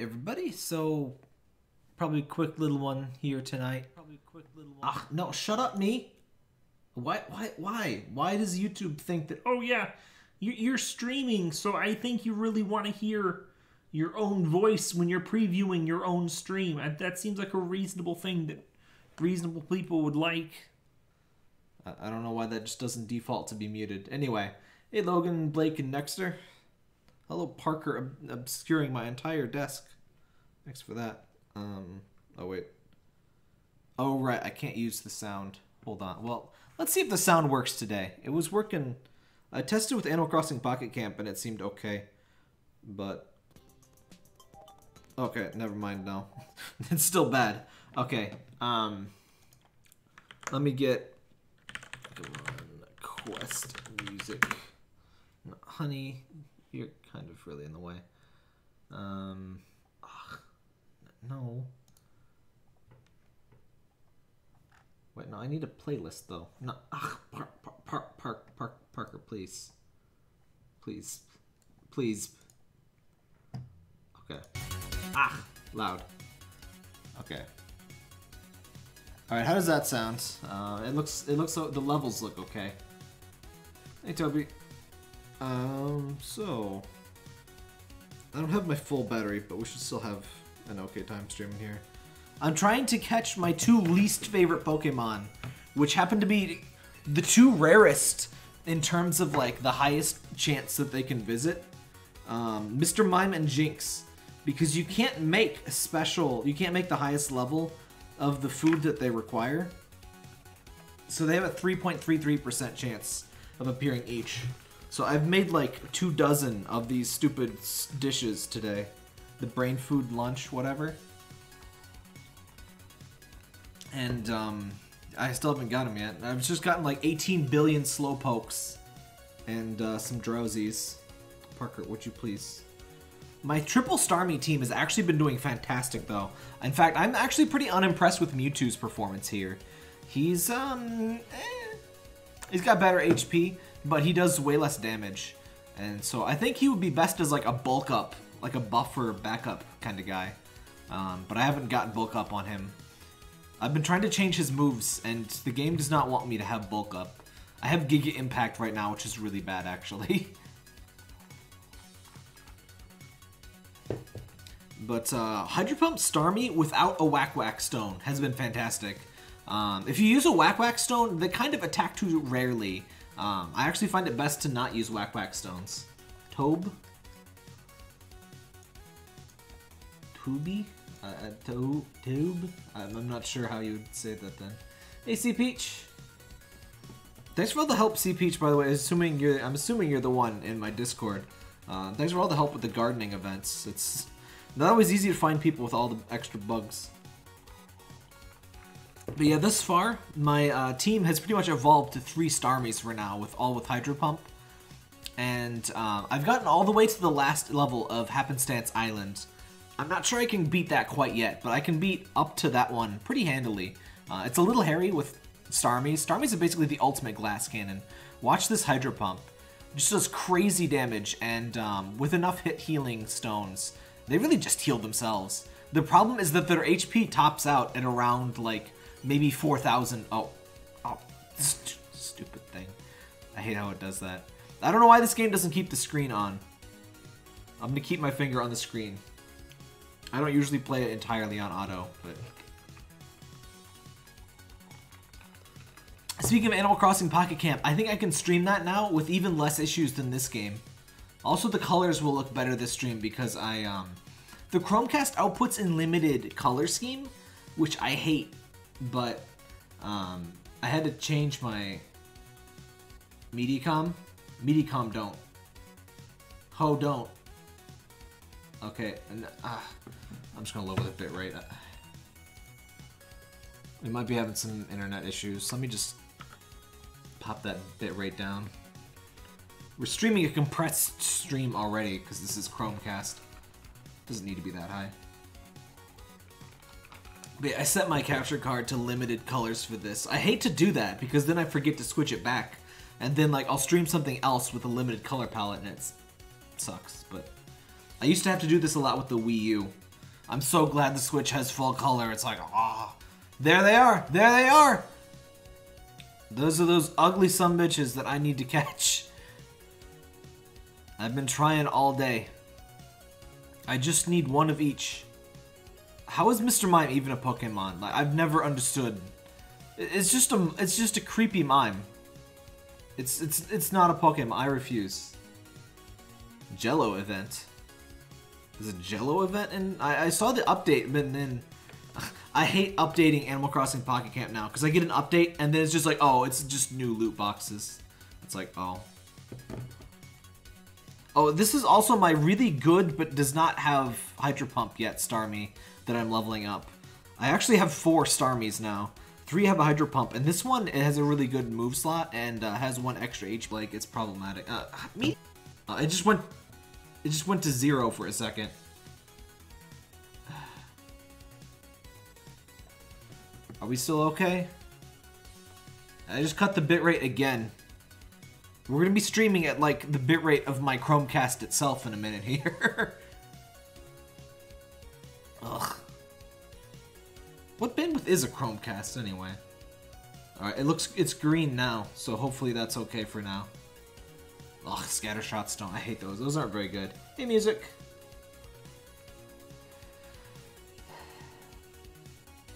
everybody. So, probably a quick little one here tonight. Probably a quick little one. Ah, no, shut up, me. Why, why, why? Why does YouTube think that, Oh yeah, You- you're streaming, so I think you really want to hear your own voice when you're previewing your own stream. And That seems like a reasonable thing that reasonable people would like. I, I don't know why that just doesn't default to be muted. Anyway, hey, Logan, Blake, and Nexter. Hello, Parker, ob- obscuring my entire desk. Thanks for that. Um, oh, wait. Oh, right, I can't use the sound. Hold on. Well, let's see if the sound works today. It was working. I tested with Animal Crossing Pocket Camp and it seemed okay. But. Okay, never mind, no. it's still bad. Okay, um. Let me get. Come on, Quest Music. Honey, you're kind of really in the way. Um. ugh, no. Wait, no, I need a playlist though. No, ugh, Park, Park, Park, Park, Park, Parker, please, please, please. Okay. Ah, loud. Okay. All right, how does that sound? Uh, it looks, it looks, the levels look okay. Hey, Toby. Um, so I don't have my full battery, but we should still have an okay time streaming here. I'm trying to catch my two least favorite Pokemon, which happen to be the two rarest in terms of like the highest chance that they can visit. Um, Mr. Mime and Jynx, because you can't make a special, you can't make the highest level of the food that they require. So they have a 3.33% chance of appearing each. So I've made like two dozen of these stupid dishes today. The brain food lunch, whatever. And um, I still haven't got them yet. I've just gotten like 18 billion Slowpokes and uh, some Drowzees. Parker, would you please? My triple Starmie team has actually been doing fantastic though. In fact, I'm actually pretty unimpressed with Mewtwo's performance here. He's um eh, he's got better HP, but he does way less damage. And so I think he would be best as like a bulk up, like a buffer backup kind of guy. Um, but I haven't gotten bulk up on him. I've been trying to change his moves, and the game does not want me to have bulk up. I have Giga Impact right now, which is really bad actually. But uh, Hydro Pump Starmie without a Whack Whack Stone has been fantastic. Um, if you use a Whack Whack Stone, they kind of attack too rarely. Um, I actually find it best to not use Whack Whack Stones. Tobe? Tubi? Uh, uh, to tube? I'm, I'm not sure how you would say that then. Hey, C Peach! Thanks for all the help, C Peach. By the way, assuming you're, I'm assuming you're the one in my Discord. Uh, thanks for all the help with the gardening events. It's not always easy to find people with all the extra bugs. But yeah, thus far, my uh, team has pretty much evolved to three Starmies for now, with all with Hydro Pump. And uh, I've gotten all the way to the last level of Happenstance Island. I'm not sure I can beat that quite yet, but I can beat up to that one pretty handily. Uh, it's a little hairy with Starmies. Starmies are basically the ultimate glass cannon. Watch this Hydro Pump. Just does crazy damage, and um, with enough hit healing stones, they really just heal themselves. The problem is that their HP tops out at around like maybe 4,000. Oh, oh, st- stupid thing. I hate how it does that. I don't know why this game doesn't keep the screen on. I'm gonna keep my finger on the screen. I don't usually play it entirely on auto, but. Speaking of Animal Crossing Pocket Camp, I think I can stream that now with even less issues than this game. Also, the colors will look better this stream because I, um, the Chromecast outputs in limited color scheme, which I hate, but, um, I had to change my Mediacom. Mediacom don't. Ho don't. Okay, and, ah, I'm just gonna lower the bit rate. We might be having some internet issues. Let me just pop that bit rate down. We're streaming a compressed stream already because this is Chromecast. Doesn't need to be that high. I set my capture card to limited colors for this. I hate to do that because then I forget to switch it back. And then like I'll stream something else with a limited color palette and it sucks. But I used to have to do this a lot with the Wii U. I'm so glad the Switch has full color. It's like, ah, there they are. There they are. Those are those ugly bitches that I need to catch. I've been trying all day. I just need one of each. How is Mr. Mime even a Pokemon? Like I've never understood. It's just a it's just a creepy mime. It's it's it's not a Pokemon. I refuse. Jello event. There's a Jello event, and I, I saw the update, but then I hate updating Animal Crossing Pocket Camp now because I get an update and then it's just like, oh, it's just new loot boxes. It's like, oh. Oh, this is also my really good but does not have Hydro Pump yet Starmie that I'm leveling up. I actually have four Starmies now. Three have a Hydro Pump, and this one it has a really good move slot and uh, has one extra H Like It's problematic. Uh, me, uh, it just went, it just went to zero for a second. Are we still okay? I just cut the bitrate again. We're gonna be streaming at like the bitrate of my Chromecast itself in a minute here. Ugh. What bandwidth is a Chromecast anyway? Alright, it looks it's green now, so hopefully that's okay for now. Ugh, scatter shots don't. I hate those. Those aren't very good. Hey, music.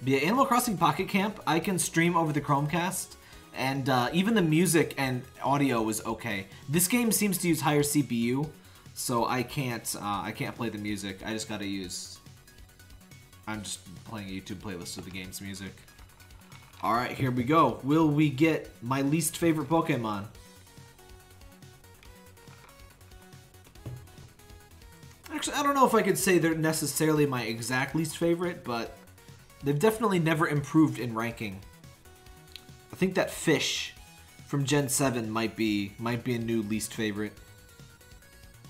yeah, Animal Crossing Pocket Camp, I can stream over the Chromecast, and uh, even the music and audio was okay. This game seems to use higher CPU, so I can't uh, I can't play the music. I just gotta use. I'm just playing a YouTube playlist of the game's music. All right, here we go. Will we get my least favorite Pokemon? Actually, I don't know if I could say they're necessarily my exact least favorite, but They've definitely never improved in ranking. I think that fish from Gen 7 might be might be a new least favorite.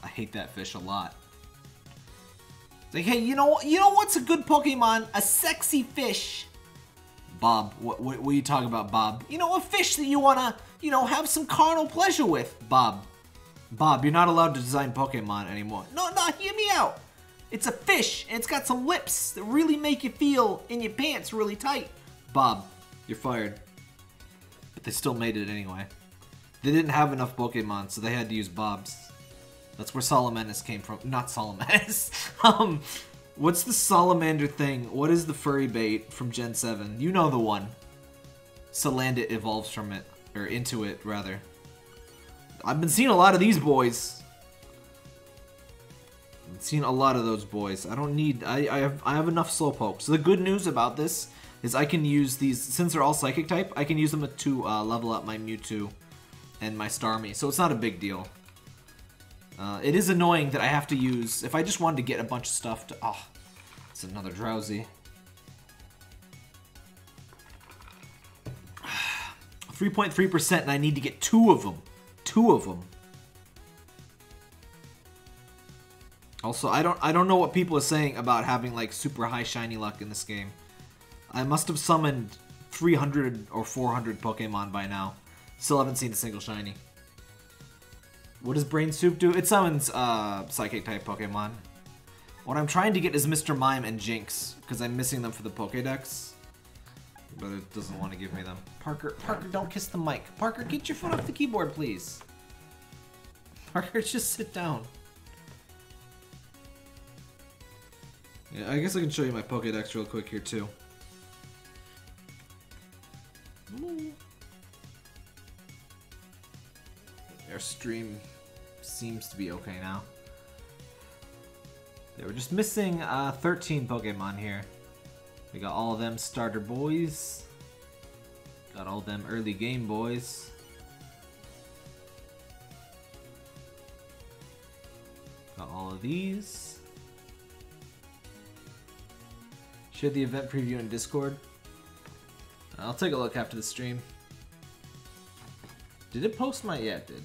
I hate that fish a lot. Like, hey, you know you know what's a good Pokemon? A sexy fish. Bob, what, what, what are you talking about, Bob? You know, a fish that you wanna, you know, have some carnal pleasure with, Bob. Bob, you're not allowed to design Pokemon anymore. No, no, hear me out. It's a fish, and it's got some lips that really make you feel in your pants really tight. Bob, you're fired. But they still made it anyway. They didn't have enough Pokemon, so they had to use Bob's. That's where Salamence came from. Not Salamence. um, what's the salamander thing? What is the furry bait from Gen 7? You know the one. Salandit evolves from it. Or into it, rather. I've been seeing a lot of these boys seen a lot of those boys. I don't need, I, I, have, I have enough Slowpoke. So the good news about this is I can use these, since they're all Psychic type, I can use them to uh, level up my Mewtwo and my Starmie. So it's not a big deal. Uh, it is annoying that I have to use, if I just wanted to get a bunch of stuff to, oh, it's another Drowzee. 3.3% and I need to get two of them. Two of them. Also, I don't I don't know what people are saying about having like super high shiny luck in this game. I must have summoned 300 or 400 Pokemon by now. Still haven't seen a single shiny. What does Brain Soup do? It summons uh, Psychic type Pokemon. What I'm trying to get is Mr. Mime and Jynx, because I'm missing them for the Pokedex. But it doesn't want to give me them. Parker, Parker, don't kiss the mic. Parker, get your foot off the keyboard, please. Parker, just sit down. Yeah, I guess I can show you my Pokedex real quick here too. Our stream seems to be okay now. They were just missing uh, 13 Pokemon here. We got all of them starter boys. Got all them early game boys. Got all of these. Share the event preview in Discord. I'll take a look after the stream. Did it post my... Yeah, it did.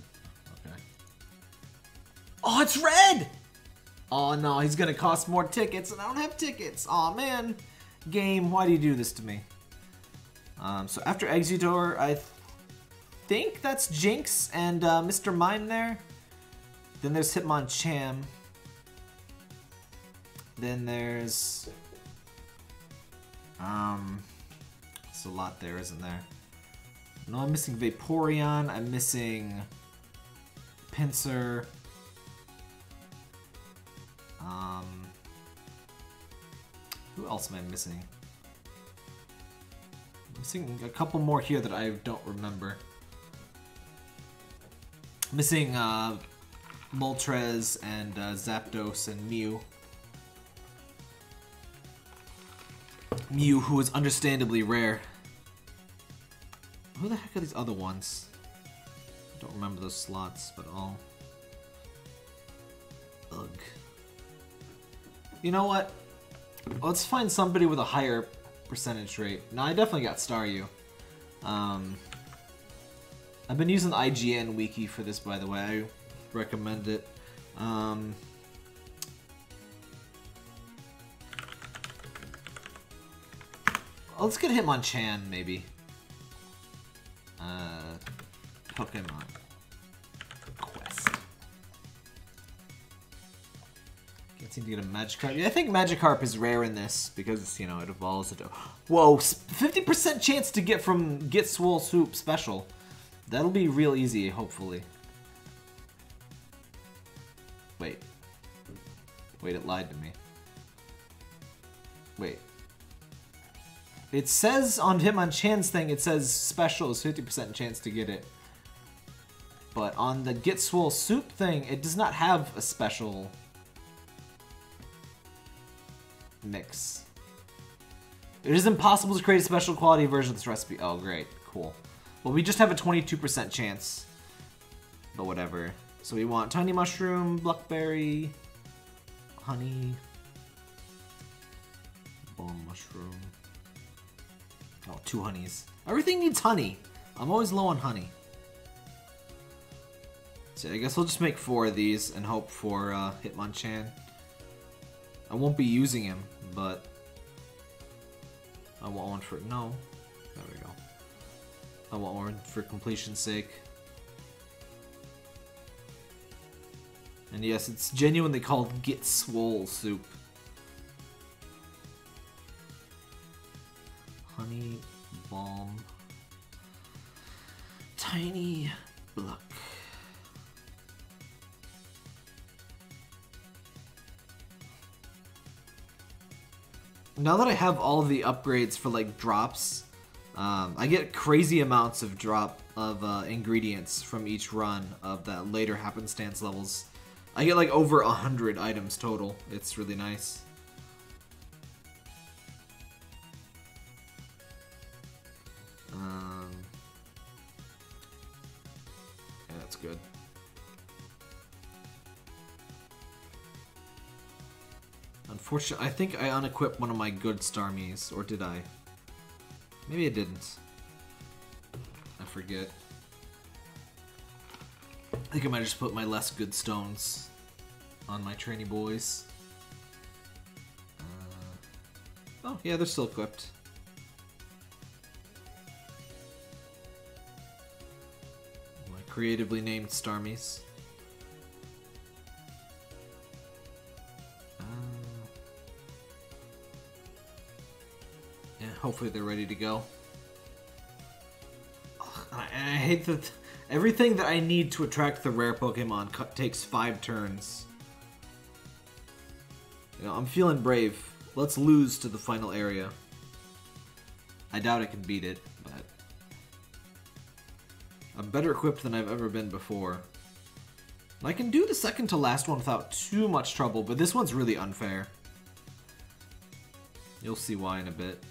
Oh, it's red! Oh no, he's gonna cost more tickets and I don't have tickets. oh, man. Game, why do you do this to me? Um, so after Exeggutor, I th think that's Jynx and uh, Mr. Mime there. Then there's Hitmonchan. Then there's... Um... It's a lot there, isn't there? No, I'm missing Vaporeon. I'm missing... Pinsir. Um... Who else am I missing? I'm missing a couple more here that I don't remember. Missing uh, Moltres and uh, Zapdos and Mew. Mew, who is understandably rare. Who the heck are these other ones? I don't remember those slots, but all. Ugh. You know what? Let's find somebody with a higher percentage rate. No, I definitely got Staryu. Um, I've been using IGN wiki for this, by the way. I recommend it. Um, let's get Hitmonchan, maybe. Uh, Pokemon Seem to get a Magikarp. Yeah, I think Magikarp is rare in this because, you know, it evolves into... Whoa, 50% chance to get from Get Swole Soup special. That'll be real easy, hopefully. Wait. Wait, it lied to me. Wait. It says on Hitmonchan's thing, it says special is 50% chance to get it. But on the Get Swole Soup thing, it does not have a special mix. It is impossible to create a special quality version of this recipe. Oh, great. Cool. Well, we just have a 22% chance. But whatever. So we want tiny mushroom, blackberry, honey, bone mushroom. Oh, two honeys. Everything needs honey. I'm always low on honey. So I guess we'll just make four of these and hope for uh, Hitmonchan. I won't be using him, but I want one for... No. There we go. I want one for completion's sake. And yes, it's genuinely called Get Swole Soup. Honey, balm, tiny luck. Now that I have all the upgrades for like drops, um, I get crazy amounts of drop of uh, ingredients from each run of that later happenstance levels. I get like over a hundred items total. It's really nice. I think I unequipped one of my good Starmies, or did I? Maybe I didn't. I forget. I think I might just put my less good stones on my trainee boys. Uh, oh, yeah, they're still equipped. My creatively named Starmies. Hopefully they're ready to go. Ugh, I, I hate that everything that I need to attract the rare Pokemon takes five turns. You know, I'm feeling brave. Let's lose to the final area. I doubt I can beat it, but... I'm better equipped than I've ever been before. I can do the second to last one without too much trouble, but this one's really unfair. You'll see why in a bit.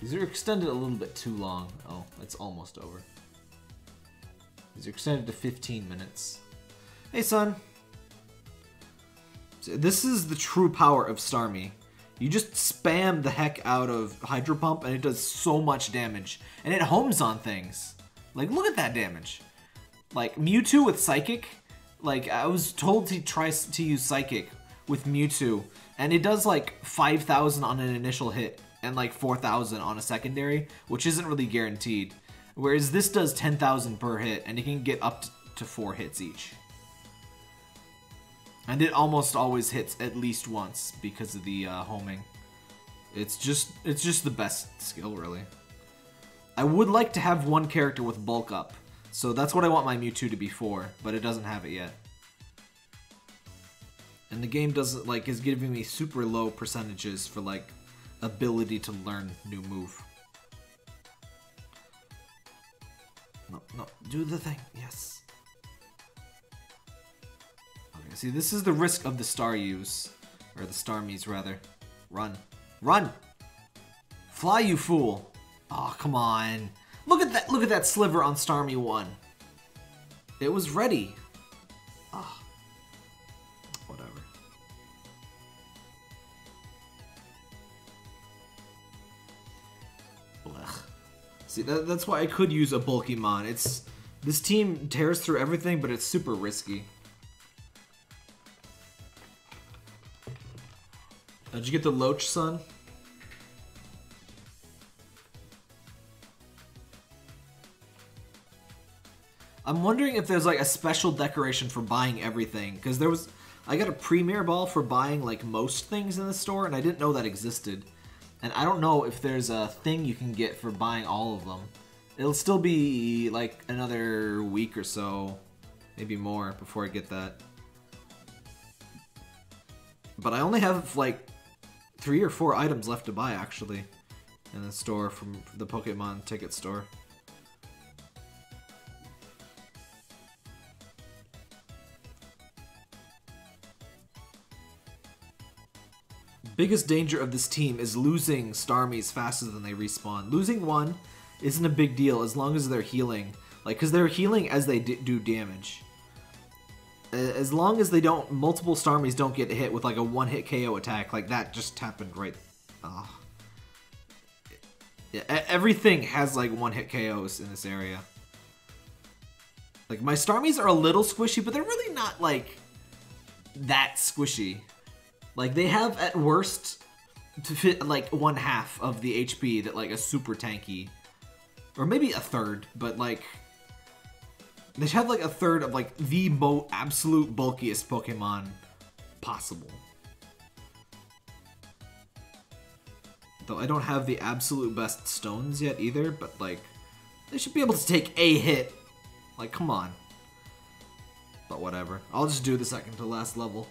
These are extended a little bit too long. Oh, it's almost over. These are extended to 15 minutes. Hey, son. This is the true power of Starmie. You just spam the heck out of Hydro Pump and it does so much damage. And it homes on things. Like, look at that damage. Like, Mewtwo with Psychic. Like, I was told to try to use Psychic with Mewtwo. And it does like 5,000 on an initial hit and like 4,000 on a secondary, which isn't really guaranteed. Whereas this does 10,000 per hit and it can get up to four hits each. And it almost always hits at least once because of the uh, homing. It's just it's just the best skill, really. I would like to have one character with bulk up, so that's what I want my Mewtwo to be for, but it doesn't have it yet. And the game doesn't like is giving me super low percentages for like ability to learn new move. No, no, do the thing. Yes. Okay, see, this is the risk of the Staryus, Or the Starmies, rather. Run. Run! Fly, you fool! Oh, come on. Look at that, look at that sliver on Starmie 1. It was ready. Ah. Whatever. See, that, that's why I could use a Bulkymon. It's this team tears through everything, but it's super risky. Did you get the Loach, son? I'm wondering if there's like a special decoration for buying everything because there was I got a premier ball for buying like most things in the store and I didn't know that existed. And I don't know if there's a thing you can get for buying all of them. It'll still be like another week or so, maybe more before I get that. But I only have like three or four items left to buy actually in the store from the Pokemon ticket store. Biggest danger of this team is losing Starmies faster than they respawn. Losing one isn't a big deal as long as they're healing. Like, because they're healing as they do damage. As long as they don't, multiple Starmies don't get hit with like a one-hit KO attack, like that just happened right. Oh. Yeah, everything has like one-hit KOs in this area. Like my Starmies are a little squishy, but they're really not like that squishy. Like they have at worst to fit like one half of the HP that like a super tanky, or maybe a third, but like they should have like a third of like the mo absolute bulkiest Pokemon possible. Though I don't have the absolute best stones yet either, but like they should be able to take a hit. Like come on. But whatever. I'll just do the second to last level.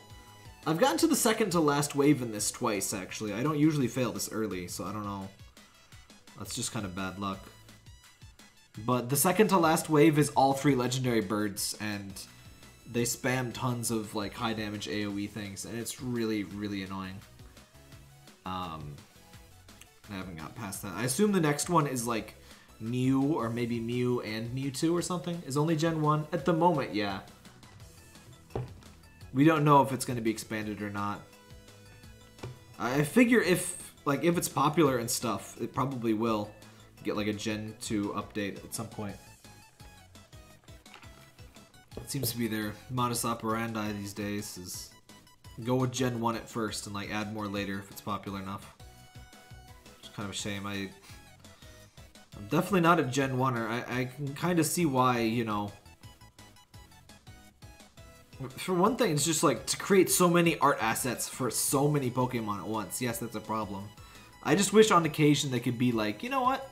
I've gotten to the second to last wave in this twice, actually. I don't usually fail this early, so I don't know. That's just kind of bad luck. But the second to last wave is all three legendary birds, and they spam tons of like high damage AoE things, and it's really, really annoying. Um, I haven't got past that. I assume the next one is like Mew, or maybe Mew and Mewtwo or something. Is only Gen 1? At the moment, yeah. We don't know if it's going to be expanded or not. I figure if like if it's popular and stuff, it probably will get like a Gen 2 update at some point. It seems to be their modus operandi these days is go with Gen 1 at first and like add more later if it's popular enough. It's kind of a shame. I I'm definitely not a Gen 1er. I, I can kind of see why, you know, for one thing, it's just like to create so many art assets for so many Pokemon at once. Yes, that's a problem. I just wish on occasion they could be like, you know what?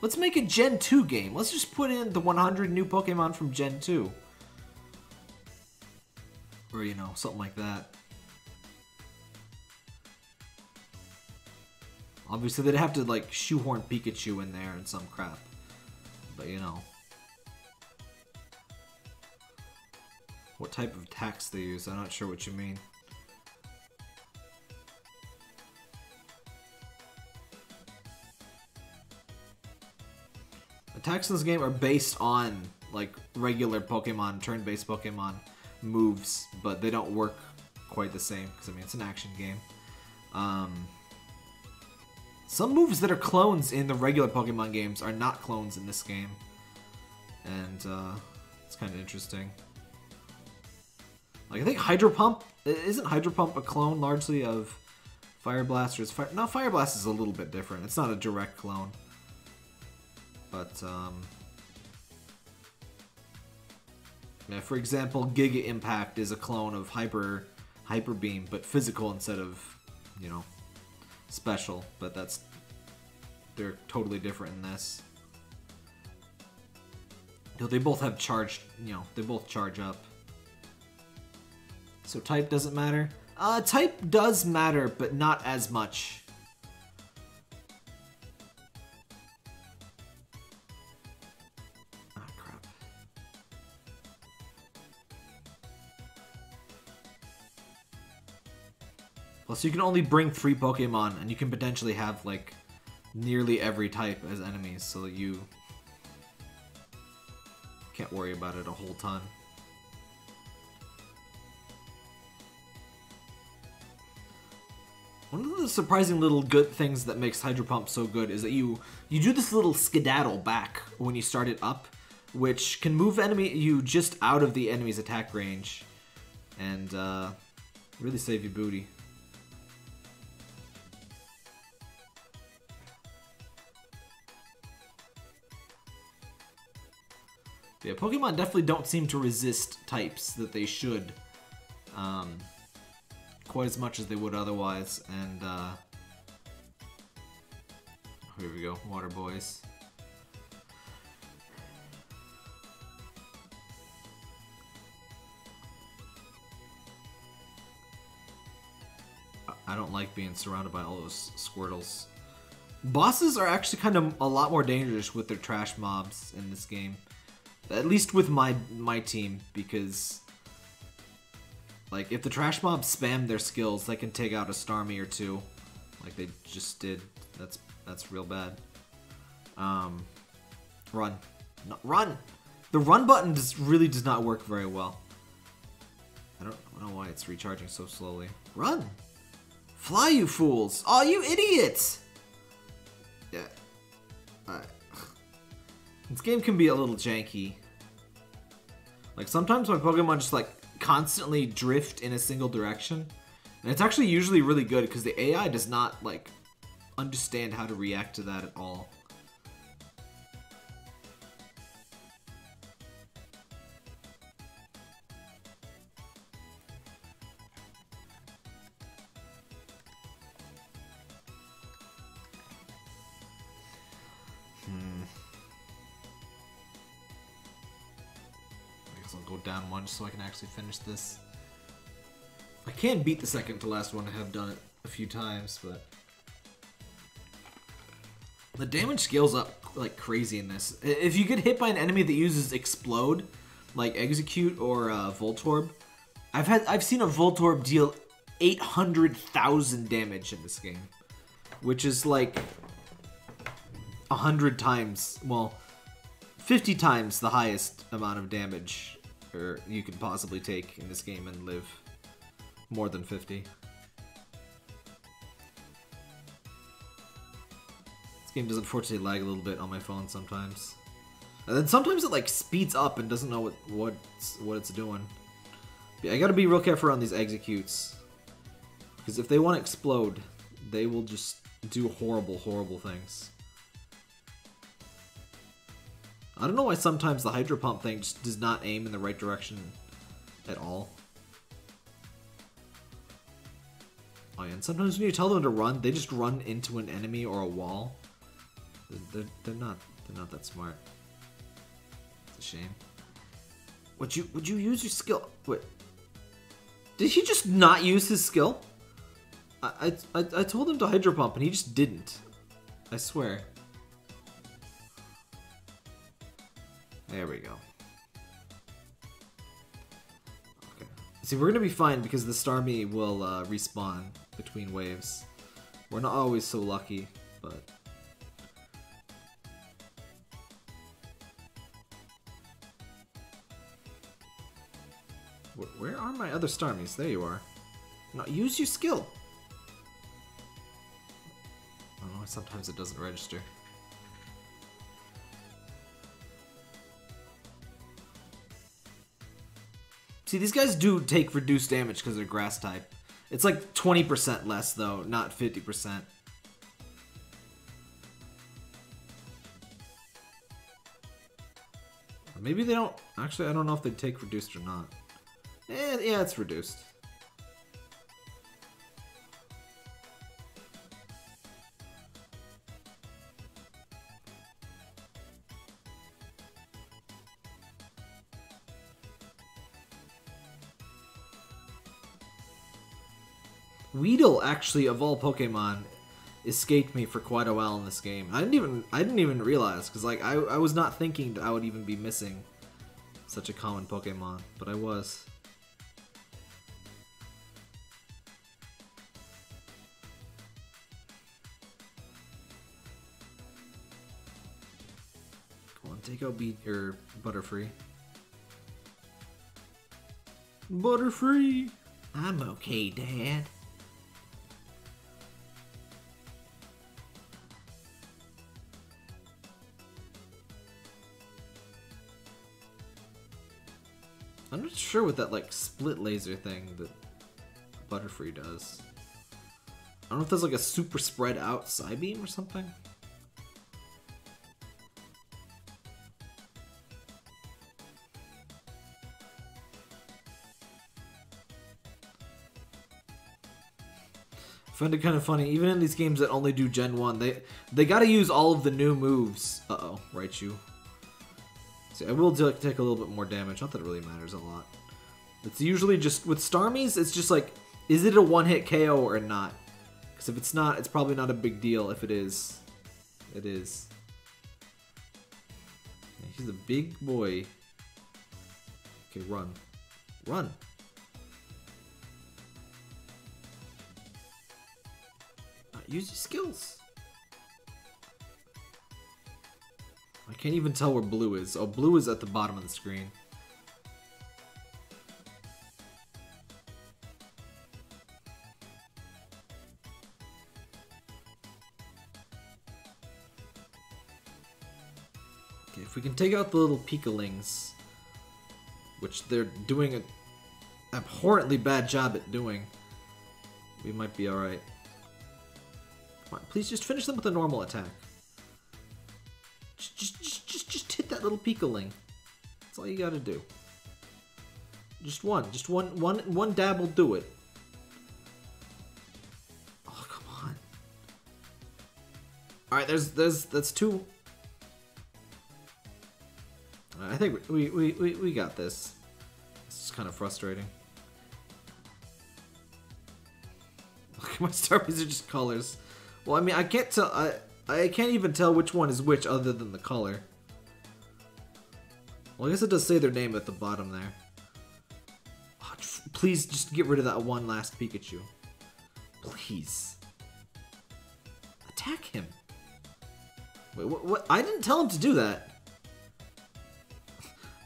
Let's make a Gen 2 game. Let's just put in the 100 new Pokemon from Gen 2. Or, you know, something like that. Obviously, they'd have to, like, shoehorn Pikachu in there and some crap. But, you know. What type of attacks they use. I'm not sure what you mean. Attacks in this game are based on like regular Pokemon, turn-based Pokemon moves, but they don't work quite the same because I mean it's an action game. Um, some moves that are clones in the regular Pokemon games are not clones in this game, and uh, it's kind of interesting. Like I think Hydro Pump isn't Hydro Pump a clone largely of Fire Blast is Fire no Fire Blast is a little bit different. It's not a direct clone. But um for example, Giga Impact is a clone of Hyper Hyper Beam, but physical instead of, you know, special. But that's they're totally different in this. Though they both have charged, you know, they both charge up. So type doesn't matter. Uh, type does matter, but not as much. Ah. Plus, you can only bring three Pokemon, and you can potentially have, like, nearly every type as enemies, so you can't worry about it a whole ton. One of the surprising little good things that makes Hydro Pump so good is that you you do this little skedaddle back when you start it up, which can move enemy you just out of the enemy's attack range, and uh, really save you booty. Yeah, Pokemon definitely don't seem to resist types that they should. Um, quite as much as they would otherwise, and uh, here we go, Water Boys. I don't like being surrounded by all those Squirtles. Bosses are actually kind of a lot more dangerous with their trash mobs in this game. At least with my my team, because like if the trash mobs spam their skills, they can take out a Starmie or two, like they just did. That's that's real bad. Um, run, no, run. The run button just really does not work very well. I don't, I don't know why it's recharging so slowly. Run, fly, you fools! Oh, you idiots! Yeah. This game can be a little janky. Like sometimes my Pokemon just like constantly drift in a single direction. And it's actually usually really good because the AI does not like understand how to react to that at all. One so I can actually finish this. I can beat the second to last one. I have done it a few times, but... The damage scales up like crazy in this. If you get hit by an enemy that uses Explode, like Exeggcute or uh, Voltorb, I've had I've seen a Voltorb deal 800,000 damage in this game, which is like a hundred times, well, 50 times the highest amount of damage or you could possibly take in this game and live more than 50. This game does unfortunately lag a little bit on my phone sometimes. And then sometimes it like speeds up and doesn't know what what's, what it's doing. But I gotta be real careful around these Exeggcutes. Because if they want to explode, they will just do horrible, horrible things. I don't know why sometimes the Hydro Pump thing just does not aim in the right direction at all. Oh yeah, and sometimes when you tell them to run, they just run into an enemy or a wall. They're, they're not they're not that smart. It's a shame. Would you would you use your skill? Wait, did he just not use his skill? I I I told him to Hydro Pump and he just didn't. I swear. There we go. Okay. See, we're gonna be fine because the Starmie will uh, respawn between waves. We're not always so lucky, but... Where are my other Starmies? There you are. Now use your skill! Oh, sometimes it doesn't register. See, these guys do take reduced damage because they're grass type. It's like 20% less, though, not 50%. Maybe they don't. Actually, I don't know if they take reduced or not. Eh, yeah, it's reduced. Weedle, actually, of all Pokemon, escaped me for quite a while in this game. I didn't even I didn't even realize because like I I was not thinking that I would even be missing such a common Pokemon, but I was. Come on, take out Beat or Butterfree. Butterfree. I'm okay, Dad. Sure what that like split laser thing that Butterfree does. I don't know if there's like a super spread out Psybeam or something. I find it kind of funny, even in these games that only do Gen 1, they they gotta use all of the new moves. Uh-oh, Raichu. See, I will take a little bit more damage, not that it really matters a lot. It's usually just, with Starmies, it's just like, is it a one-hit KO or not? Because if it's not, it's probably not a big deal. If it is, it is. He's a big boy. Okay, run. Run. Use your skills. I can't even tell where blue is. Oh, blue is at the bottom of the screen. Can take out the little Pikalings, which they're doing an abhorrently bad job at doing, we might be alright. Come on, please just finish them with a normal attack. Just, just, just, just, hit that little Pikaling. That's all you gotta do. Just one, just one, one, one dab will do it. Oh, come on. All right, there's, there's, that's two. I think we, we, we, we got this. It's kind of frustrating. Look, my Starmies are just colors. Well, I mean, I can't tell. I I can't even tell which one is which other than the color. Well, I guess it does say their name at the bottom there. Oh, please just get rid of that one last Pikachu. Please. Attack him. Wait, what, what? I didn't tell him to do that.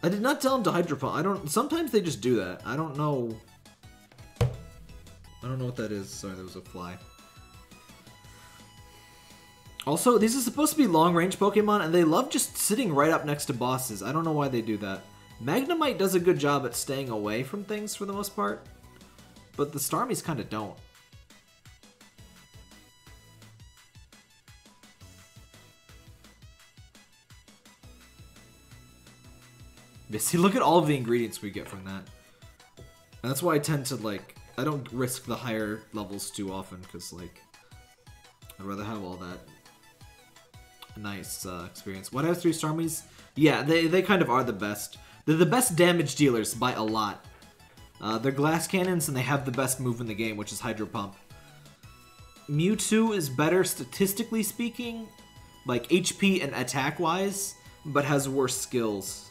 I did not tell him to Hydro Pump. I don't. Sometimes they just do that. I don't know. I don't know what that is. Sorry, there was a fly. Also, these are supposed to be long-range Pokemon, and they love just sitting right up next to bosses. I don't know why they do that. Magnemite does a good job at staying away from things for the most part, but the Starmies kind of don't. See, look at all of the ingredients we get from that. And that's why I tend to, like, I don't risk the higher levels too often, because, like, I'd rather have all that nice uh, experience. What has three Starmies? Yeah, they, they kind of are the best. They're the best damage dealers by a lot. Uh, they're glass cannons and they have the best move in the game, which is Hydro Pump. Mewtwo is better statistically speaking, like HP and attack wise, but has worse skills.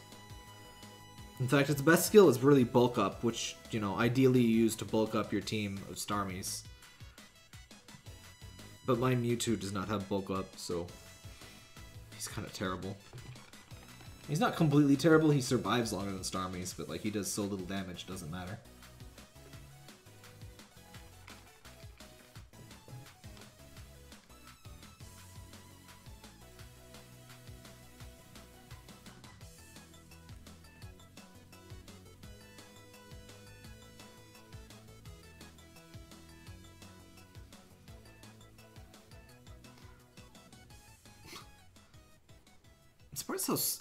In fact, its best skill is really bulk up, which, you know, ideally you use to bulk up your team of Starmies. But my Mewtwo does not have bulk up, so He's kind of terrible. He's not completely terrible, he survives longer than Starmies, but like he does so little damage, doesn't matter.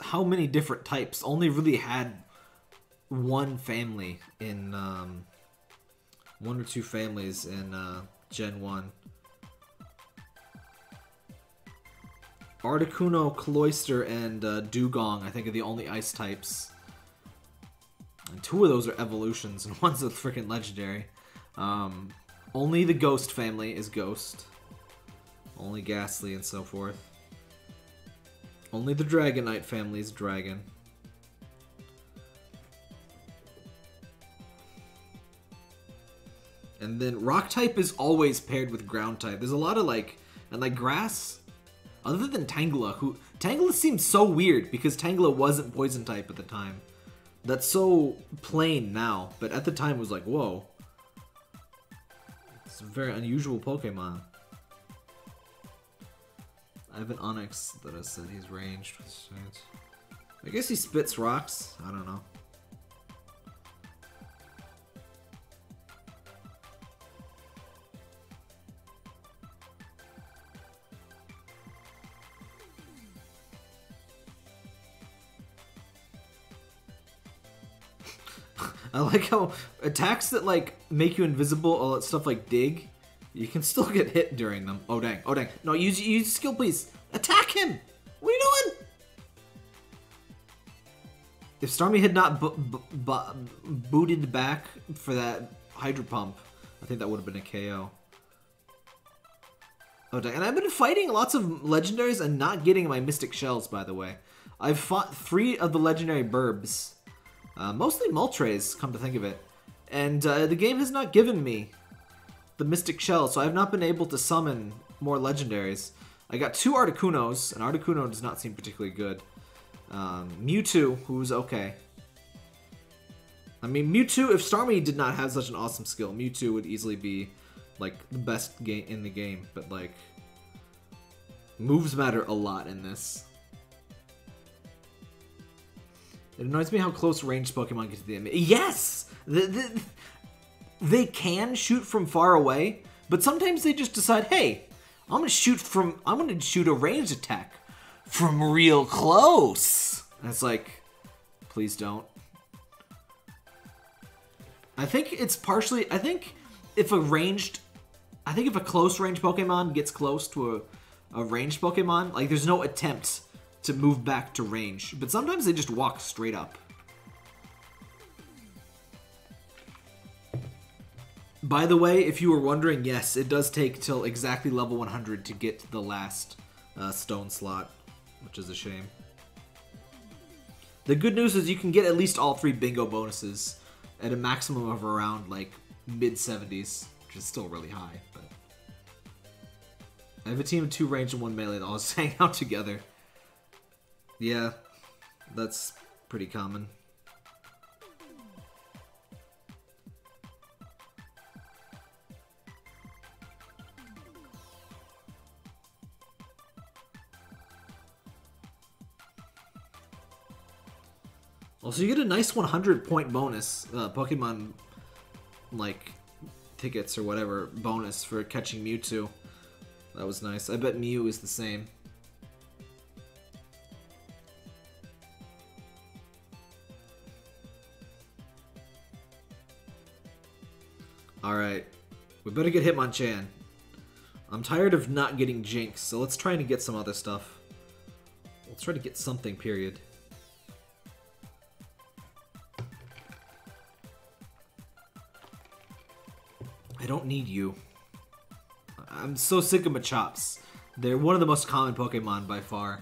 How, many different types. Only really had one family in um, one or two families in uh, Gen 1. Articuno, Cloyster, and uh, Dewgong, I think, are the only ice types. And two of those are evolutions, and one's a freaking legendary. Um, only the Ghost family is Ghost. Only Gastly and so forth. Only the Dragonite family's Dragon. And then Rock type is always paired with Ground type. There's a lot of like, and like Grass, other than Tangela, who Tangela seems so weird because Tangela wasn't Poison type at the time. That's so plain now, but at the time it was like, whoa. It's a very unusual Pokemon. I have an Onix that has said he's ranged. I guess he spits rocks. I don't know. I like how attacks that like make you invisible, all that stuff like dig, you can still get hit during them. Oh dang! Oh dang! No, use use skill, please. Attack him! What are you doing? If Starmie had not booted back for that Hydro Pump, I think that would have been a KO. Oh dang! And I've been fighting lots of legendaries and not getting my Mystic Shells, by the way. I've fought three of the legendary Burbs uh, mostly Moltres, come to think of it. And uh, the game has not given me the Mystic Shell, so I have not been able to summon more legendaries. I got two Articunos, and Articuno does not seem particularly good. Um, Mewtwo, who's okay. I mean, Mewtwo, if Starmie did not have such an awesome skill, Mewtwo would easily be, like, the best game in the game. But, like, moves matter a lot in this. It annoys me how close range Pokemon get to the enemy. Yes! The, the, they can shoot from far away, but sometimes they just decide, hey, I'm gonna shoot from, I'm gonna shoot a ranged attack from real close. And it's like, please don't. I think it's partially, I think if a ranged, I think if a close range Pokemon gets close to a, a ranged Pokemon, like there's no attempt to move back to range, but sometimes they just walk straight up. By the way, if you were wondering, yes, it does take till exactly level 100 to get the last uh, stone slot, which is a shame. The good news is you can get at least all three bingo bonuses at a maximum of around like mid 70s, which is still really high. But I have a team of two range and one melee that all hang out together. Yeah, that's pretty common. Also, you get a nice 100 point bonus, uh, Pokemon, like, tickets or whatever, bonus for catching Mewtwo. That was nice. I bet Mew is the same. Alright. We better get Hitmonchan. I'm tired of not getting Jynx, so let's try and get some other stuff. Let's try to get something, period. Don't need you. I'm so sick of Machops. They're one of the most common Pokemon by far.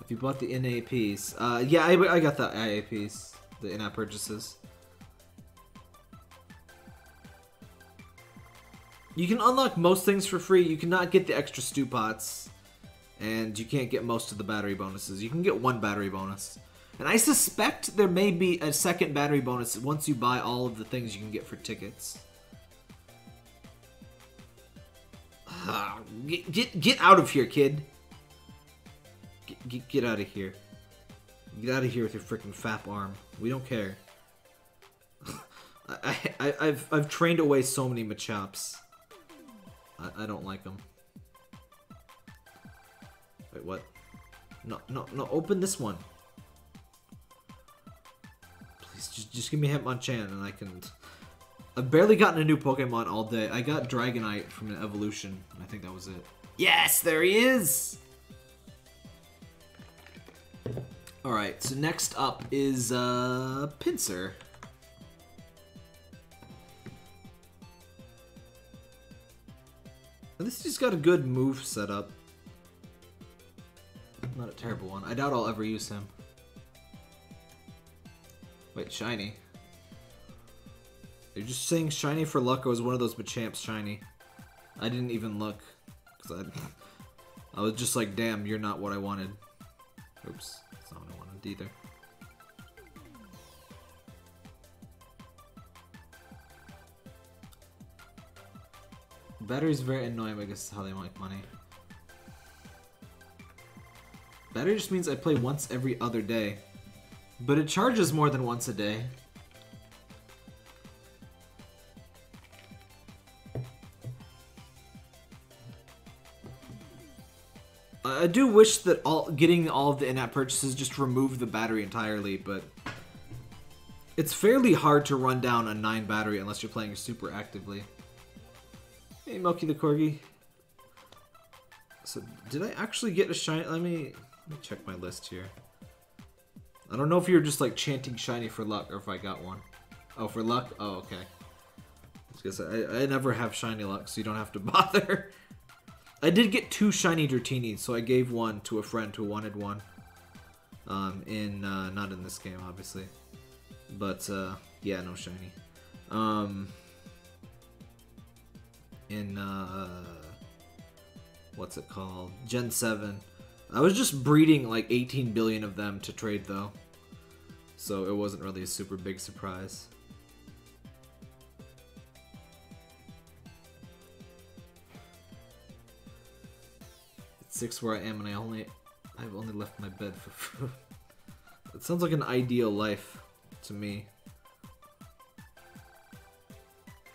If you bought the NAPs. Uh, yeah, I, I got the IAPs. The in-app purchases. You can unlock most things for free. You cannot get the extra stew pots. And you can't get most of the battery bonuses. You can get one battery bonus. And I suspect there may be a second battery bonus once you buy all of the things you can get for tickets. get, get, get out of here, kid. Get, get, get out of here. Get out of here with your freaking fap arm. We don't care. I, I, I've, I've trained away so many Machops. I, I don't like them. Wait, what? No, no, no, open this one. Please, just, just give me Hitmonchan and I can... I've barely gotten a new Pokemon all day. I got Dragonite from an evolution, and I think that was it. Yes, there he is! Alright, so next up is, uh, Pinsir. This just got a good move set up. Not a terrible one. I doubt I'll ever use him. Wait, shiny. You're just saying shiny for luck or was one of those Machamps shiny? I didn't even look. Cause I, I was just like, damn, you're not what I wanted. Oops, that's not what I wanted either. Battery's very annoying, I guess is how they make money. Battery just means I play once every other day. But it charges more than once a day. I do wish that all getting all of the in-app purchases just removed the battery entirely, but it's fairly hard to run down a 9 battery unless you're playing super actively. Hey, Milky the Corgi. So, did I actually get a shiny? Let me, let me check my list here. I don't know if you're just like chanting shiny for luck or if I got one. Oh, for luck? Oh, okay. I, I, I never have shiny luck, so you don't have to bother. I did get two shiny Dratini, so I gave one to a friend who wanted one. Um, in, uh, not in this game, obviously. But, uh, yeah, no shiny. Um, in uh, what's it called? Gen 7. I was just breeding like 18 billion of them to trade though. So it wasn't really a super big surprise. 6 where I am and I only I've only left my bed for It sounds like an ideal life to me.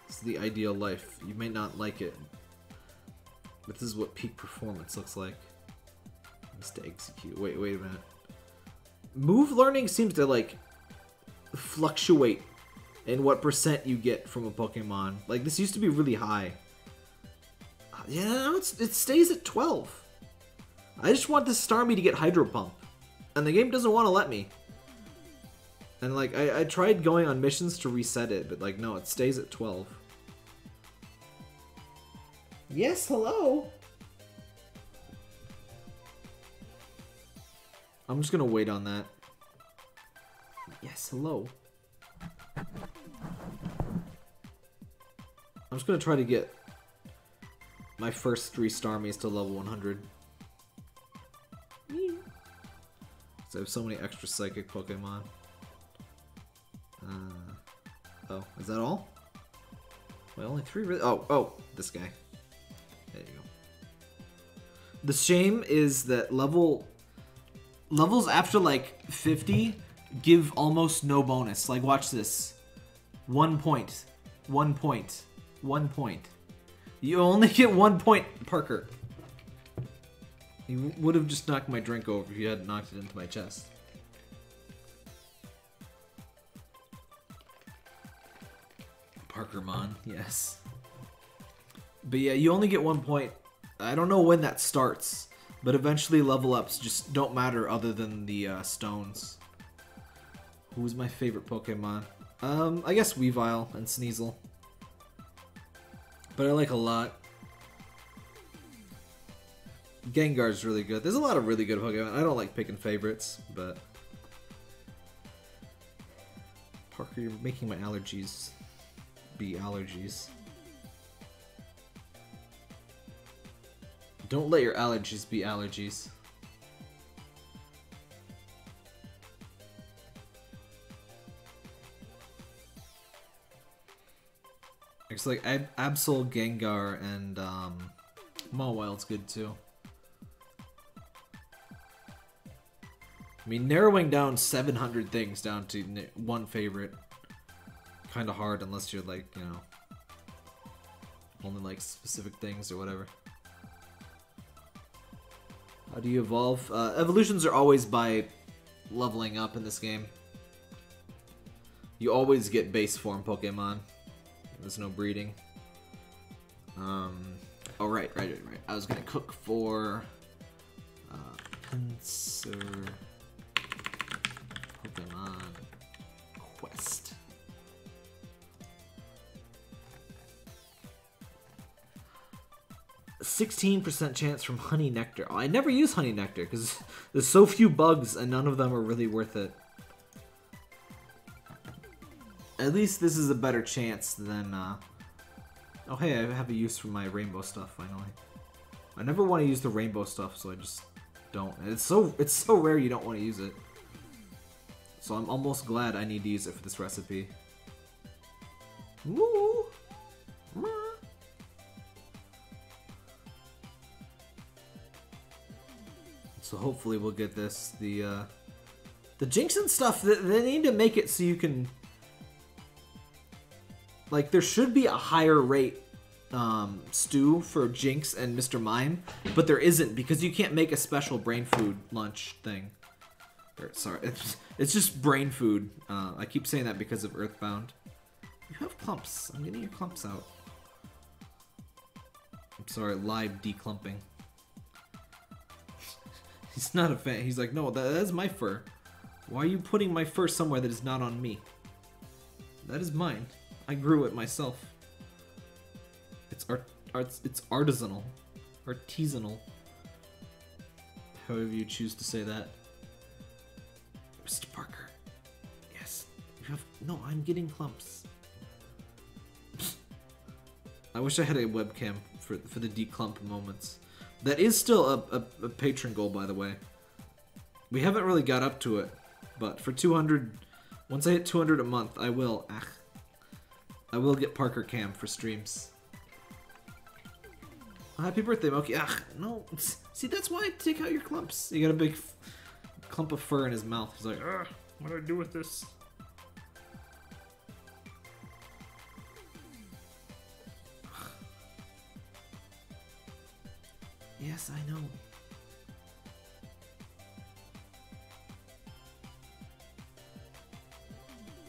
It's the ideal life. You may not like it, but this is what peak performance looks like. Just to execute. Wait, wait a minute. Move learning seems to like fluctuate in what percent you get from a Pokemon. Like this used to be really high. Uh, yeah, now it's, it stays at 12. I just want this Starmie to get Hydro Pump. And the game doesn't want to let me. And like, I, I tried going on missions to reset it, but like, no, it stays at 12. Yes, hello. I'm just gonna wait on that. Yes, hello. I'm just gonna try to get my first three Starmies to level 100. I have so many extra psychic Pokemon. Uh, oh, is that all? Wait, only three really- oh, oh, this guy. There you go. The shame is that level levels after like 50 give almost no bonus. Like watch this. One point. One point. One point. You only get one point, Parker. You would have just knocked my drink over if you hadn't knocked it into my chest. Parkermon, yes. But yeah, you only get one point. I don't know when that starts, but eventually level ups just don't matter other than the uh, stones. Who's my favorite Pokemon? Um, I guess Weavile and Sneasel. But I like a lot. Gengar's really good. There's a lot of really good Pokemon. I don't like picking favorites, but... Parker, you're making my allergies be allergies. Don't let your allergies be allergies. It's like Ab Absol, Gengar, and um, Mawile good too. I mean, narrowing down 700 things down to one favorite, kind of hard unless you're like, you know, only like specific things or whatever. How do you evolve? Uh, evolutions are always by leveling up in this game. You always get base form Pokemon. There's no breeding. Um, oh, right, right, right, right. I was gonna cook for uh, Pokemon Quest. Sixteen percent chance from honey nectar. Oh, I never use honey nectar because there's so few bugs and none of them are really worth it. At least this is a better chance than. Uh... Oh hey, I have a use for my rainbow stuff finally. I never want to use the rainbow stuff, so I just don't. And it's so it's so rare you don't want to use it. So I'm almost glad I need to use it for this recipe. Woo! So hopefully we'll get this. The uh, the Jynx and stuff. They, they need to make it so you can. Like there should be a higher rate um, stew for Jynx and Mr. Mime, but there isn't because you can't make a special brain food lunch thing. Or, sorry, it's, it's just brain food. Uh, I keep saying that because of Earthbound. You have clumps. I'm getting your clumps out. I'm sorry, live declumping. He's not a fan. He's like, no, that, that is my fur. Why are you putting my fur somewhere that is not on me? That is mine. I grew it myself. It's art, it's artisanal, artisanal. However you choose to say that. Mr. Parker. Yes. You have no. I'm getting clumps. I wish I had a webcam for for the declump moments. That is still a, a, a patron goal, by the way. We haven't really got up to it, but for 200, once I hit 200 a month, I will. Ach, I will get Parker Cam for streams. Happy birthday, Moki. Ach, no. See, that's why I take out your clumps. You got a big clump of fur in his mouth. He's like, Ugh, What do I do with this? yes, I know.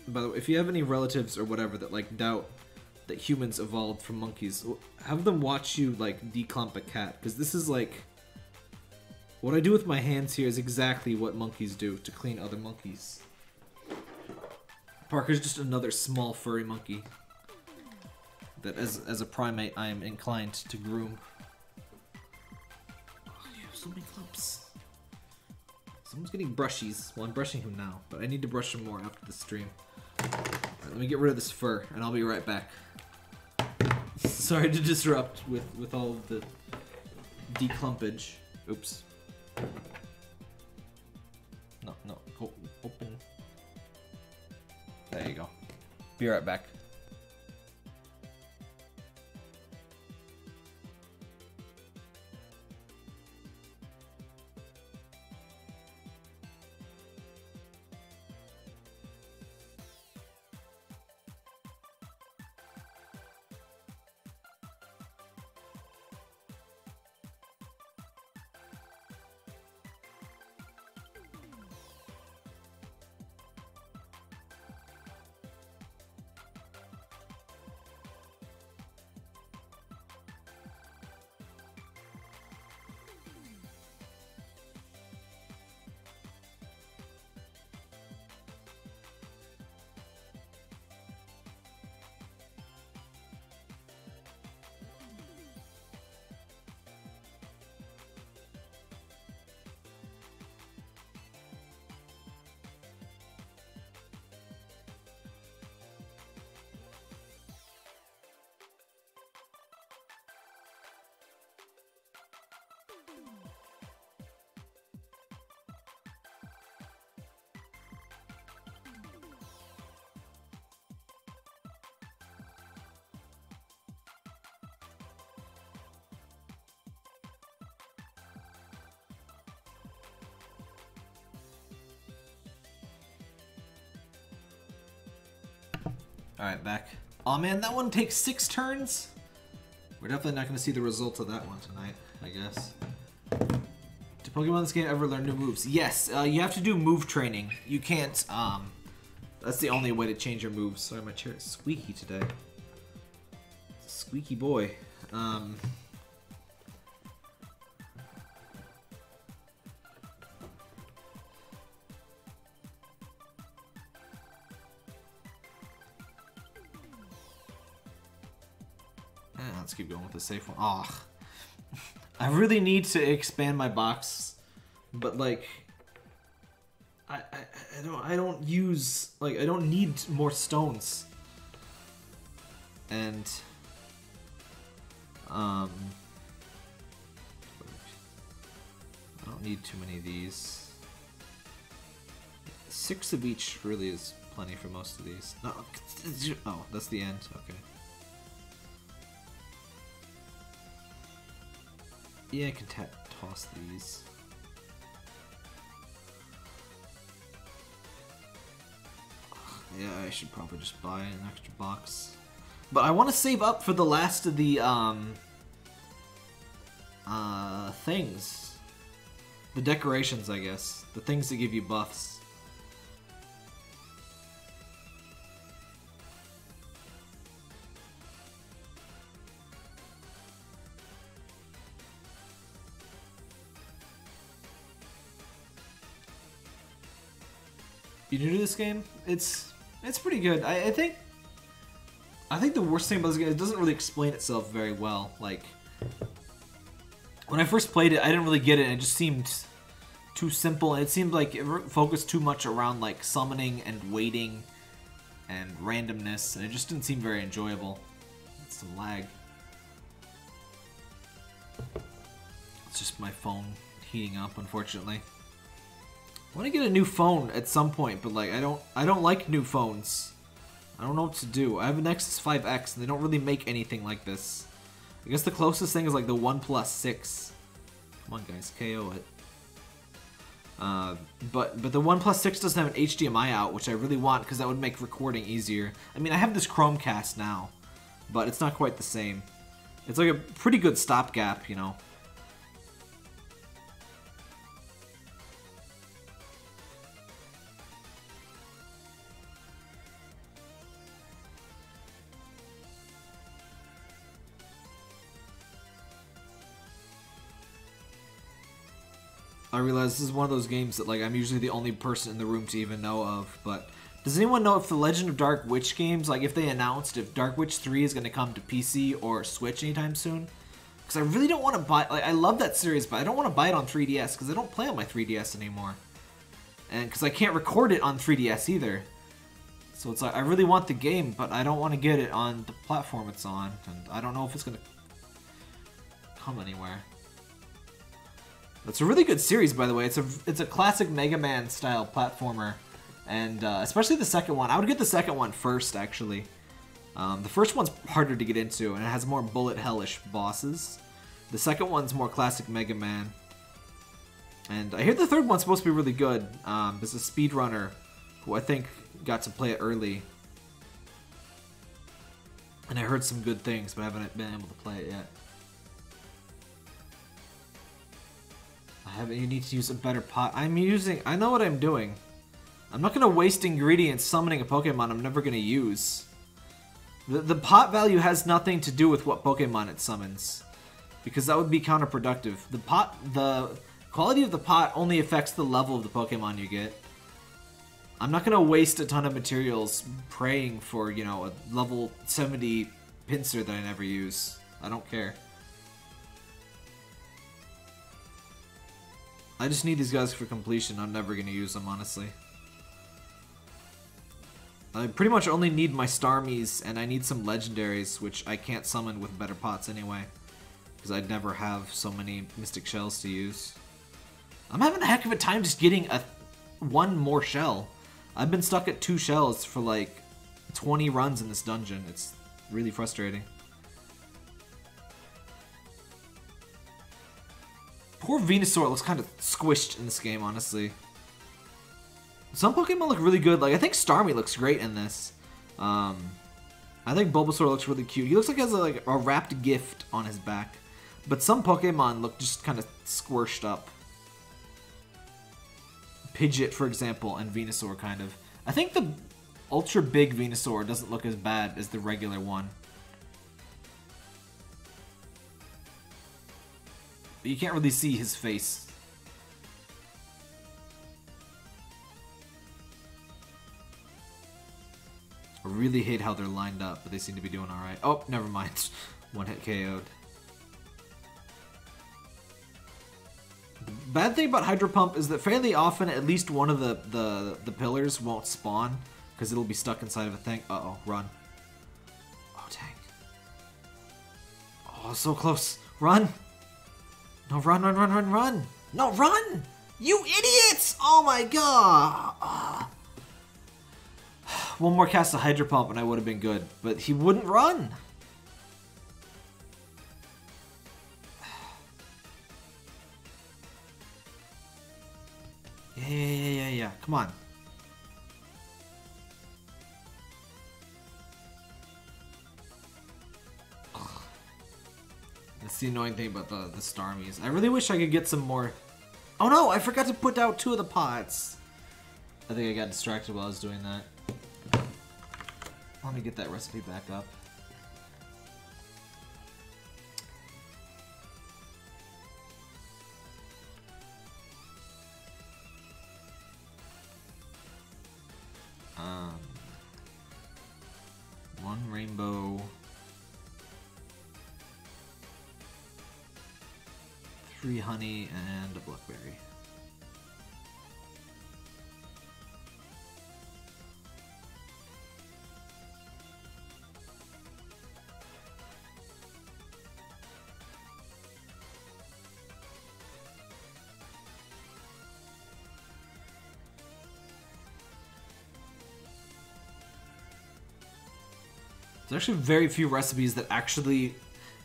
By the way, if you have any relatives or whatever that like doubt that humans evolved from monkeys, have them watch you like declump a cat because this is like what I do with my hands here is exactly what monkeys do to clean other monkeys. Parker's just another small furry monkey that as as a primate I am inclined to groom. Oh, have so many clumps. Someone's getting brushies. Well, I'm brushing him now, but I need to brush him more after the stream. Alright, let me get rid of this fur, and I'll be right back. Sorry to disrupt with, with all of the declumpage. Oops. No, no, go open. There you go. Be right back. Alright, back. Oh man, that one takes six turns? We're definitely not going to see the results of that one tonight, I guess. Pokemon in this game ever learn new moves? Yes, uh, you have to do move training. You can't, um, that's the only way to change your moves. Sorry, my chair is squeaky today. Squeaky boy. Um, eh, let's keep going with the safe one. Ah, I really need to expand my box, but like, I, I I don't I don't use like I don't need more stones, and um, I don't need too many of these. Six of each really is plenty for most of these. No, oh, that's the end. Okay. Yeah, I can toss these. Yeah, I should probably just buy an extra box. But I want to save up for the last of the, um... Uh, things. The decorations, I guess. The things that give you buffs. You new to this game? It's it's pretty good. I, I think I think the worst thing about this game is it doesn't really explain itself very well. Like when I first played it, I didn't really get it. It just seemed too simple, it seemed like it focused too much around like summoning and waiting and randomness, and it just didn't seem very enjoyable. It's some lag. It's just my phone heating up, unfortunately. I want to get a new phone at some point, but like I don't I don't like new phones. I don't know what to do. I have a Nexus 5X and they don't really make anything like this. I guess the closest thing is like the OnePlus 6. Come on guys, KO it. Uh, but but the OnePlus 6 doesn't have an HDMI out, which I really want because that would make recording easier. I mean, I have this Chromecast now, but it's not quite the same. It's like a pretty good stopgap, you know. Realize this is one of those games that like I'm usually the only person in the room to even know of, but does anyone know if the Legend of Dark Witch games, like if they announced if Dark Witch 3 is going to come to PC or Switch anytime soon? Because I really don't want to buy, like I love that series, but I don't want to buy it on 3DS because I don't play on my 3DS anymore. And because I can't record it on 3DS either. So it's like, I really want the game, but I don't want to get it on the platform it's on. And I don't know if it's going to come anywhere. It's a really good series, by the way. It's a it's a classic Mega Man style platformer, and uh, especially the second one. I would get the second one first, actually. Um, the first one's harder to get into, and it has more bullet hellish bosses. The second one's more classic Mega Man. And I hear the third one's supposed to be really good. Um, there's a speedrunner who I think got to play it early. And I heard some good things, but I haven't been able to play it yet. I need to use a better pot. I'm using, I know what I'm doing. I'm not going to waste ingredients summoning a Pokemon I'm never going to use. The, the pot value has nothing to do with what Pokemon it summons. Because that would be counterproductive. The pot, the quality of the pot only affects the level of the Pokemon you get. I'm not going to waste a ton of materials praying for, you know, a level 70 Pinsir that I never use. I don't care. I just need these guys for completion. I'm never going to use them, honestly. I pretty much only need my Starmies, and I need some Legendaries, which I can't summon with better pots anyway. Because I'd never have so many Mystic Shells to use. I'm having a heck of a time just getting a one more shell. I've been stuck at two shells for like 20 runs in this dungeon. It's really frustrating. Poor Venusaur looks kind of squished in this game, honestly. Some Pokemon look really good. Like, I think Starmie looks great in this. Um, I think Bulbasaur looks really cute. He looks like he has a, like a wrapped gift on his back. But some Pokemon look just kind of squished up. Pidgeot, for example, and Venusaur, kind of. I think the ultra big Venusaur doesn't look as bad as the regular one. But you can't really see his face. I really hate how they're lined up, but they seem to be doing alright. Oh, never mind. One hit KO'd. Bad thing about Hydro Pump is that fairly often at least one of the, the, the pillars won't spawn because it'll be stuck inside of a thing. Uh-oh, run. Oh, dang. Oh, so close. Run! No, run, run, run, run, run! No, run! You idiots! Oh my god! One more cast of Hydro Pump and I would have been good, but he wouldn't run! Yeah, yeah, yeah, yeah, yeah. Come on. That's the annoying thing about the, the Starmies. I really wish I could get some more... Oh no, I forgot to put out two of the pots. I think I got distracted while I was doing that. Let me get that recipe back up. Honey and a blackberry. There's actually very few recipes that actually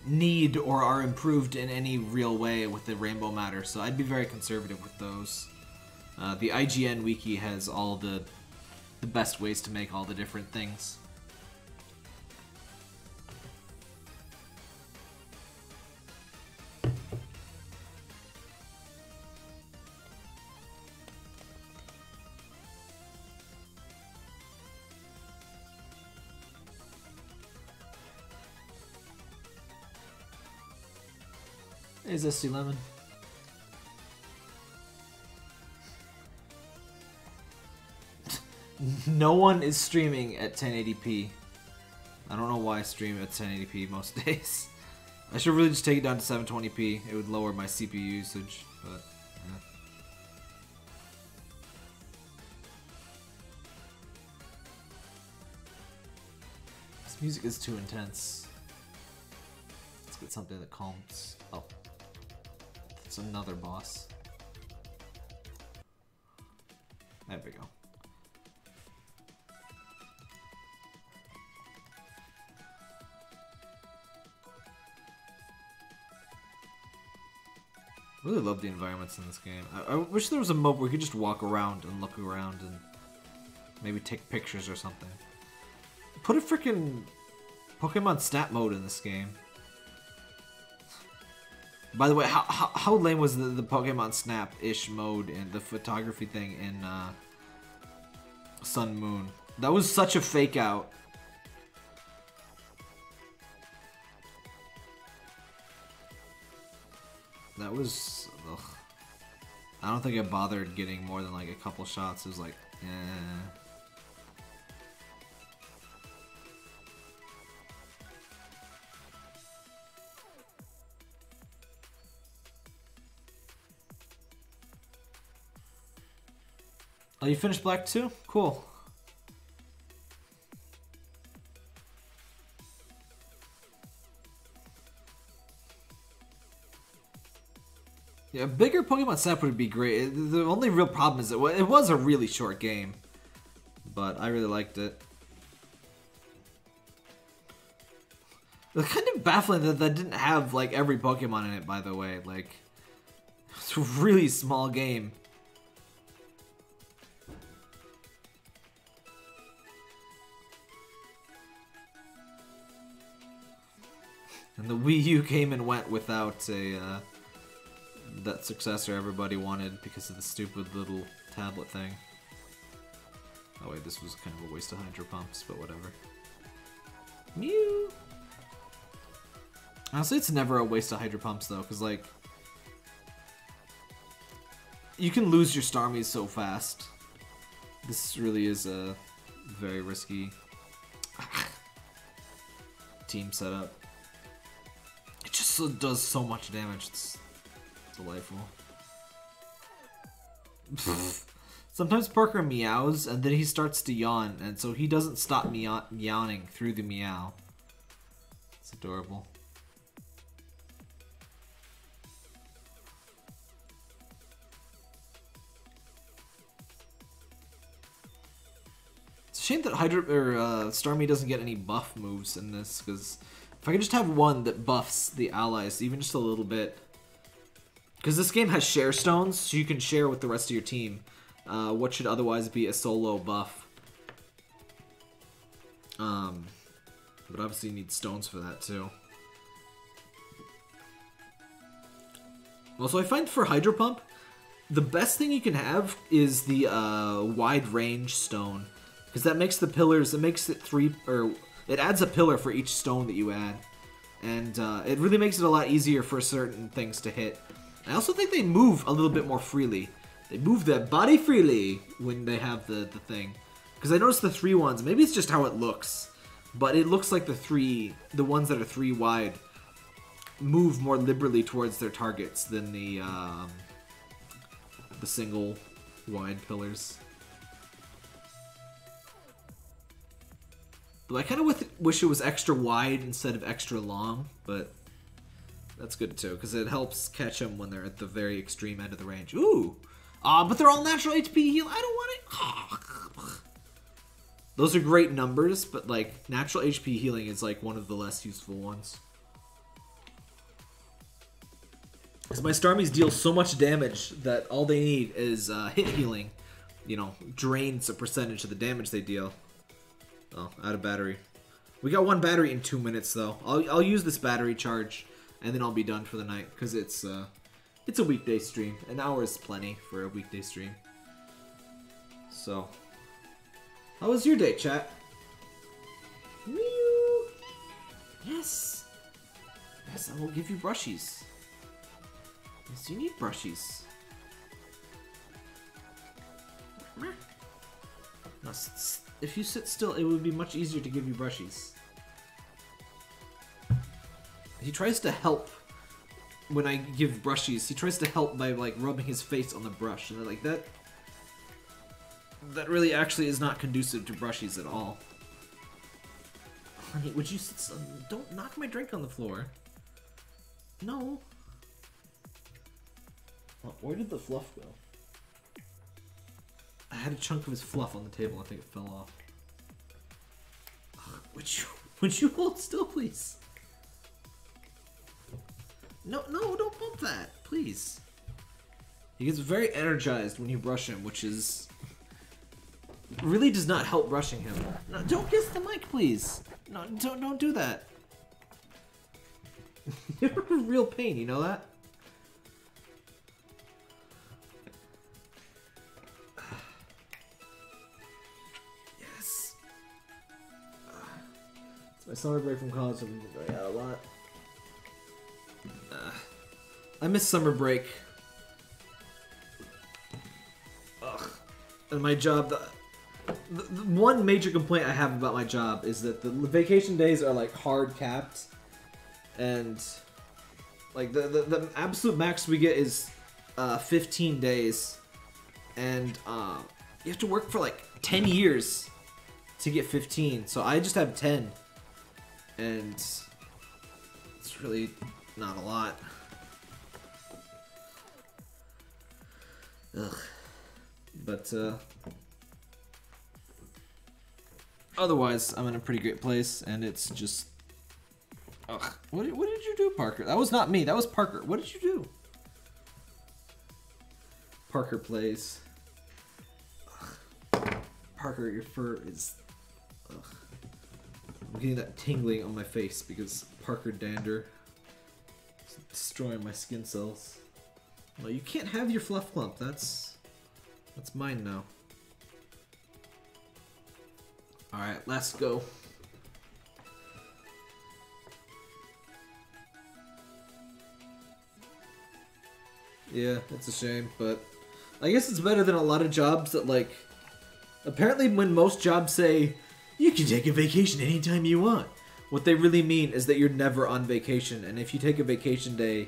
need or are improved in any real way with the rainbow matter, so I'd be very conservative with those. Uh, the IGN wiki has all the the best ways to make all the different things. Hey, Zesty Lemon. no one is streaming at 1080p. I don't know why I stream at 1080p most days. I should really just take it down to 720p. It would lower my CPU usage, but... This music is too intense. Let's get something that calms... Oh. It's another boss. There we go. really love the environments in this game. I, I, wish there was a mode where you could just walk around and look around and maybe take pictures or something. Put a freaking Pokemon Snap mode in this game. By the way, how, how, how lame was the, the Pokemon Snap-ish mode and the photography thing in uh, Sun Moon? That was such a fake out. That was... Ugh. I don't think I bothered getting more than like a couple shots. It was like, eh. Oh, you finished Black too? Cool. Yeah, a bigger Pokemon Snap would be great. The only real problem is it was a really short game, but I really liked it. It's kind of baffling that that didn't have like every Pokemon in it. By the way, like it's a really small game. And the Wii U came and went without a uh, that successor everybody wanted because of the stupid little tablet thing. Oh wait, this was kind of a waste of hydro pumps, but whatever. Mew! Honestly, it's never a waste of hydro pumps though, because like... You can lose your Starmies so fast. This really is a very risky team setup. So- does so much damage. It's delightful. Sometimes Parker meows and then he starts to yawn, and so he doesn't stop meow meowing through the meow. It's adorable. It's a shame that Hydra or uh, Starmie doesn't get any buff moves in this, because if I could just have one that buffs the allies even just a little bit, because this game has share stones, so you can share with the rest of your team. Uh, what should otherwise be a solo buff. Um, but obviously you need stones for that too. Also, I find for Hydro Pump, the best thing you can have is the uh, wide range stone, because that makes the pillars. It makes it three or it adds a pillar for each stone that you add, and uh, it really makes it a lot easier for certain things to hit. I also think they move a little bit more freely. They move their body freely when they have the, the thing. Because I noticed the three ones, maybe it's just how it looks, but it looks like the three, the ones that are three wide, move more liberally towards their targets than the, um, the single wide pillars. But I kind of wish it was extra wide instead of extra long, but that's good too, because it helps catch them when they're at the very extreme end of the range. Ooh! Ah, uh, but they're all natural HP heal. I don't want it. Those are great numbers, but like natural HP healing is like one of the less useful ones. Because my Starmies deal so much damage that all they need is uh, hit healing. You know, drains a percentage of the damage they deal. Oh, out of battery. We got one battery in two minutes though. I'll, I'll use this battery charge and then I'll be done for the night because it's uh, it's a weekday stream. An hour is plenty for a weekday stream. So, how was your day, chat? Mew. Yes. Yes, I will give you brushies. Yes, you need brushies. No, if you sit still, it would be much easier to give you brushies. He tries to help when I give brushies. He tries to help by like rubbing his face on the brush, and like that. That really actually is not conducive to brushies at all. Honey, would you sit don't knock my drink on the floor? No. where did the fluff go? I had a chunk of his fluff on the table. I think it fell off. Would you would you hold still, please? No, no, don't bump that, please. He gets very energized when you brush him, which is really does not help brushing him. No, don't kiss the mic, please. No, don't don't do that. You're a real pain, you know that? My summer break from college. I've been going out a lot. Uh, I miss summer break. Ugh. And my job, the, the, the, one major complaint I have about my job is that the vacation days are like hard capped, and like the the, the absolute max we get is uh, 15 days, and uh, you have to work for like 10 years to get 15. So I just have 10, and it's really not a lot. Ugh. But, uh... Otherwise, I'm in a pretty great place, and it's just... Ugh. What did, what did you do, Parker? That was not me. That was Parker. What did you do? Parker plays. Ugh. Parker, your fur is... Ugh. I'm getting that tingling on my face because Parker Dander is destroying my skin cells. Well, you can't have your fluff clump. That's That's mine now. Alright, let's go. Yeah, it's a shame, but I guess it's better than a lot of jobs that like apparently when most jobs say you can take a vacation anytime you want. What they really mean is that you're never on vacation and if you take a vacation day,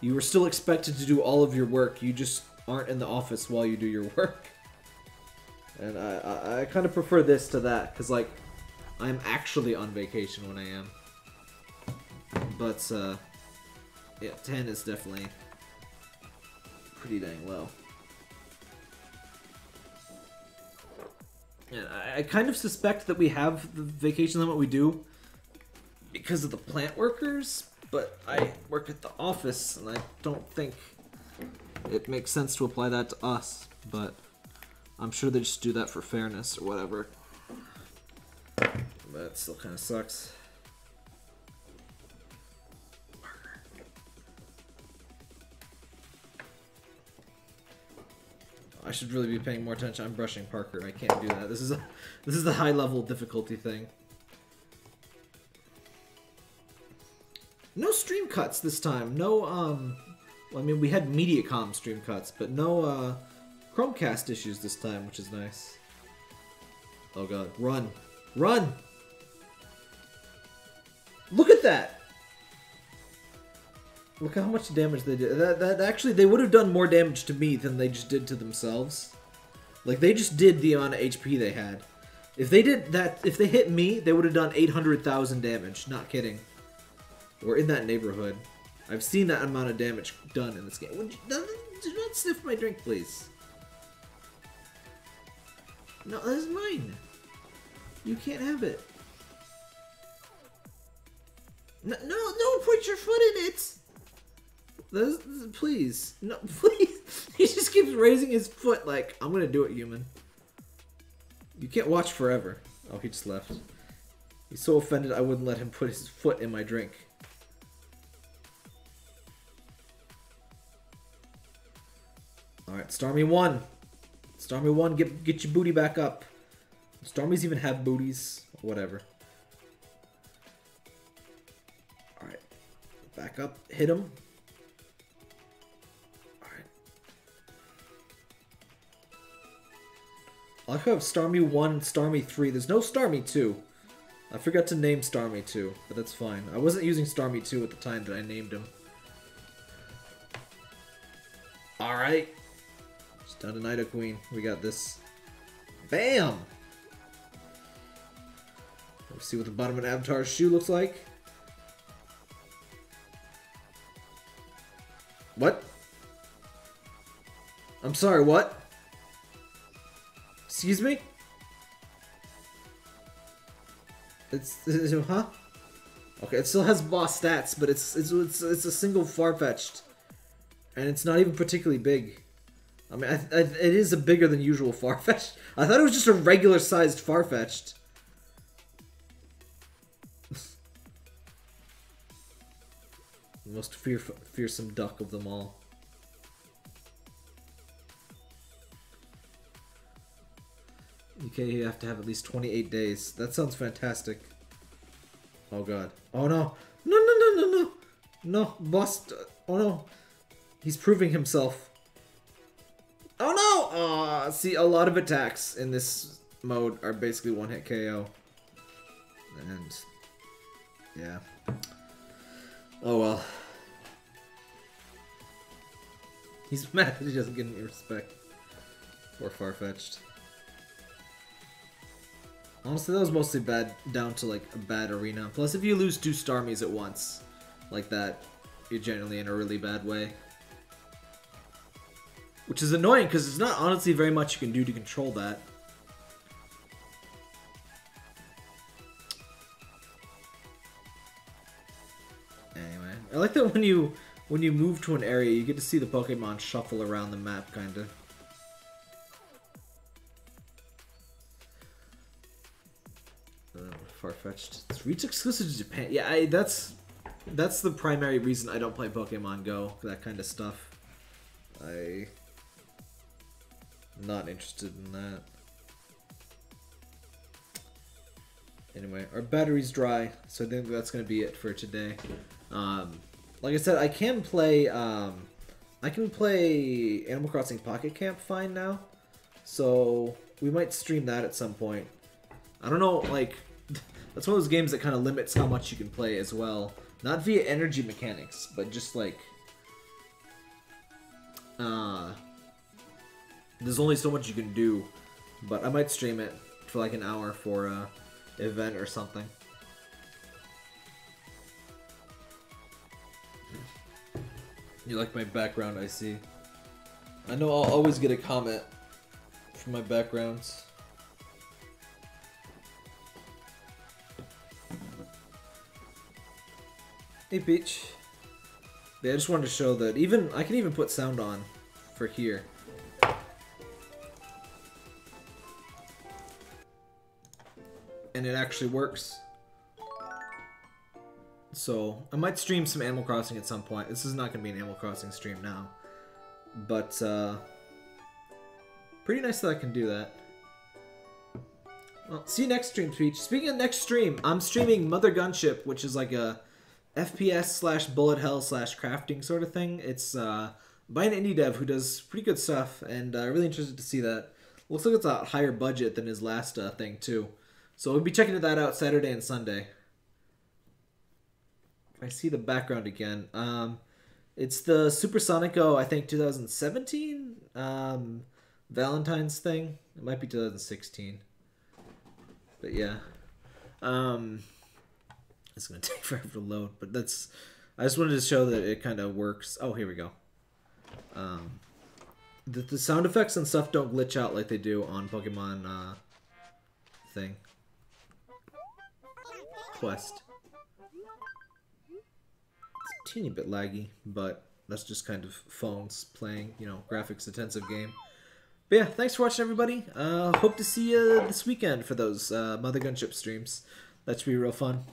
you are still expected to do all of your work. You just aren't in the office while you do your work. And I, I, I kind of prefer this to that because like I'm actually on vacation when I am. But uh, yeah, 10 is definitely pretty dang low. And I, I kind of suspect that we have the vacation limit we do because of the plant workers, but I work at the office and I don't think it makes sense to apply that to us, but I'm sure they just do that for fairness or whatever. But it still kind of sucks. I should really be paying more attention. I'm brushing Parker. I can't do that. This is a this is the high level difficulty thing. No stream cuts this time. No um well, I mean we had Mediacom stream cuts, but no uh Chromecast issues this time, which is nice. Oh god, run. Run! Look at that! Look how much damage they did. That, that actually, they would have done more damage to me than they just did to themselves. Like they just did the amount of HP they had. If they did that, if they hit me, they would have done 800,000 damage. Not kidding. We're in that neighborhood. I've seen that amount of damage done in this game. Would you, do not sniff my drink, please. No, that is mine. You can't have it. No, no, no, put your foot in it. This, this, please, no, please. He just keeps raising his foot like, I'm gonna do it, human. You can't watch forever. Oh, he just left. He's so offended I wouldn't let him put his foot in my drink. Alright, Starmie won. Starmie won, get, get your booty back up. Starmies even have booties. Whatever. Alright. Back up. Hit him. I have Starmie 1 and Starmie 3. There's no Starmie 2. I forgot to name Starmie 2, but that's fine. I wasn't using Starmie 2 at the time that I named him. Alright. Just down to Nidoqueen. We got this. Bam! Let's see what the bottom of an Avatar's shoe looks like. What? I'm sorry, what? Excuse me? It's, huh? Okay, it still has boss stats, but it's it's it's, it's a single Farfetch'd, and it's not even particularly big. I mean, I, I, it is a bigger than usual Farfetch'd. I thought it was just a regular sized Farfetch'd. Most fear fearsome duck of them all. Okay, you have to have at least 28 days. That sounds fantastic. Oh god. Oh no. No, no, no, no, no. No, boss. Oh no. He's proving himself. Oh no! Aw, see, a lot of attacks in this mode are basically one-hit KO. And, yeah. Oh well. He's mad that he doesn't get any respect. Or far-fetched. Honestly, that was mostly bad down to like a bad arena. Plus, if you lose two Starmies at once, like that, you're generally in a really bad way. Which is annoying because there's not honestly very much you can do to control that. Anyway, I like that when you when you move to an area, you get to see the Pokemon shuffle around the map, kind of. Far-fetched. It's reach exclusive to Japan. Yeah, I, that's that's the primary reason I don't play Pokemon Go. That kind of stuff. I am not interested in that. Anyway, our battery's dry, so I think that's gonna be it for today. Um, like I said, I can play. Um, I can play Animal Crossing Pocket Camp fine now, so we might stream that at some point. I don't know, like that's one of those games that kind of limits how much you can play as well. Not via energy mechanics, but just like uh, there's only so much you can do. But I might stream it for like an hour for a event or something. You like my background, I see. I know I'll always get a comment from my backgrounds. Hey Peach. Yeah, I just wanted to show that even I can even put sound on for here. And it actually works. So, I might stream some Animal Crossing at some point. This is not going to be an Animal Crossing stream now. But, uh... Pretty nice that I can do that. Well, see you next stream, Peach. Speaking of next stream, I'm streaming Mother Gunship, which is like a FPS slash bullet hell slash crafting sort of thing. It's uh, by an indie dev who does pretty good stuff, and uh, really interested to see that. Looks like it's a higher budget than his last uh, thing too. So we'll be checking that out Saturday and Sunday. I see the background again, um, it's the Super Sonico, I think 2017 um, Valentine's thing. It might be 2016, but yeah. Um, it's gonna take forever to load, but that's. I just wanted to show that it kind of works. Oh, here we go. Um, the, the sound effects and stuff don't glitch out like they do on Pokemon uh, thing. Quest. It's a teeny bit laggy, but that's just kind of phones playing, you know, graphics intensive game. But yeah, thanks for watching, everybody. Uh, hope to see you this weekend for those uh, Mother Gunship streams. That should be real fun.